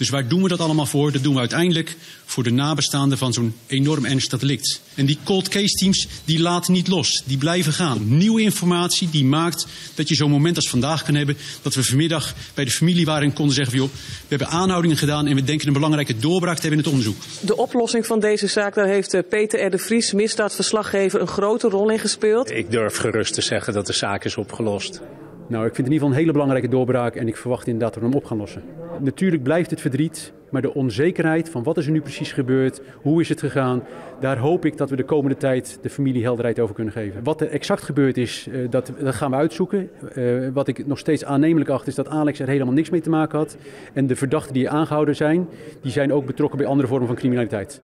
Dus waar doen we dat allemaal voor? Dat doen we uiteindelijk voor de nabestaanden van zo'n enorm ernstig delict. En die cold case teams die laten niet los, die blijven gaan. Nieuwe informatie die maakt dat je zo'n moment als vandaag kan hebben dat we vanmiddag bij de familie waren en konden zeggen van joh, we hebben aanhoudingen gedaan en we denken een belangrijke doorbraak te hebben in het onderzoek. De oplossing van deze zaak, daar heeft eh, Peter R. de Vries, misdaadverslaggever, een grote rol in gespeeld. Ik durf gerust te zeggen dat de zaak is opgelost. Nou, ik vind het in ieder geval een hele belangrijke doorbraak en ik verwacht inderdaad dat we hem op gaan lossen. Natuurlijk blijft het verdriet, maar de onzekerheid van wat is er nu precies gebeurd, hoe is het gegaan, daar hoop ik dat we de komende tijd de familie helderheid over kunnen geven. Wat er exact gebeurd is, eh, dat, gaan we uitzoeken. Uh, wat ik nog steeds aannemelijk acht is dat Alex er helemaal niks mee te maken had. En de verdachten die aangehouden zijn, die zijn ook betrokken bij andere vormen van criminaliteit.